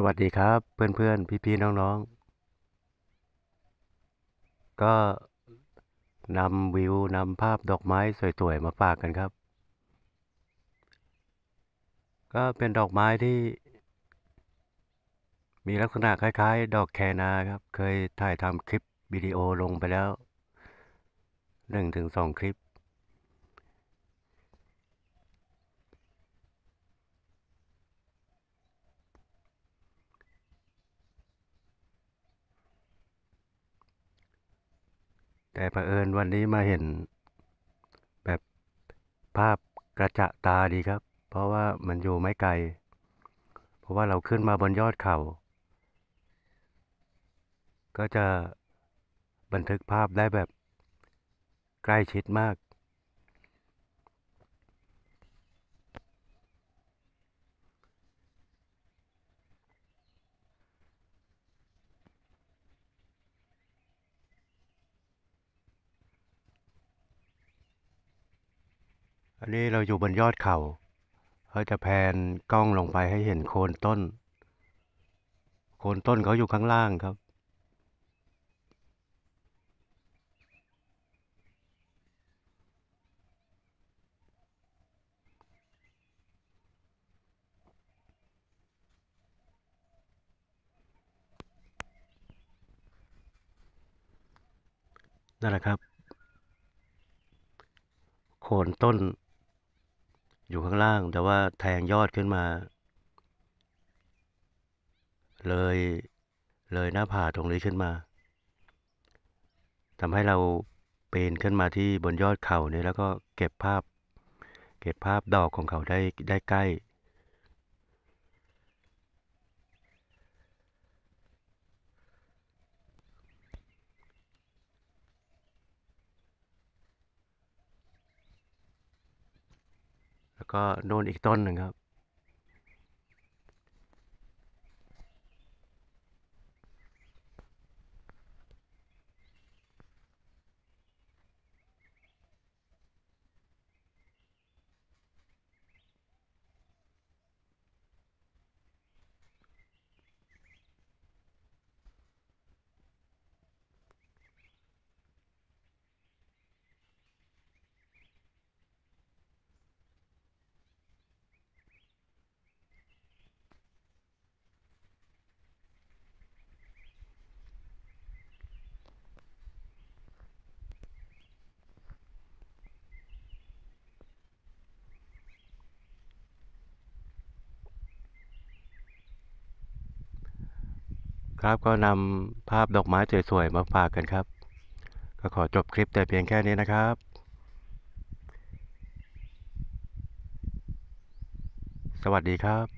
สวัสดีครับ เพื่อนๆ พี่ๆ น้องๆ ก็นำวิวนำภาพดอกไม้สวยๆ มาฝากกันครับ ก็เป็นดอกไม้ที่ มีลักษณะคล้ายๆ ดอกแคนาครับ เคยถ่ายทำคลิปวิดีโอลงไปแล้วหนึ่งถึงสองคลิป แต่ประเอิญวันนี้มาเห็น แบบภาพกระจะตาดีครับ เพราะว่ามันอยู่ไม่ไกล เพราะว่าเราขึ้นมาบนยอดเขา ก็จะบันทึกภาพได้แบบใกล้ชิดมาก นนี้เราอยู่บนยอดเขาเขาจะแพนกล้องลงไปให้เห็นโคนต้น โคนต้นเขาอยู่ข้างล่างครับ นั่นแหละครับ โคนต้น อยู่ข้างล่าง แต่ว่าแทงยอดขึ้นมา เลยเลยหน้าผาตรงนี้ขึ้นมาทำให้เราปีนขึ้นมาที่บนยอดเขาเนี่ยแล้วก็เก็บภาพ เก็บภาพดอกของเขาได้ได้ใกล้ ก็โน่นอีกต้นหนึ่งครับ ครับก็นำภาพดอกไม้สวยๆมาฝากกันครับ ก็ขอจบคลิปแต่เพียงแค่นี้นะครับ สวัสดีครับ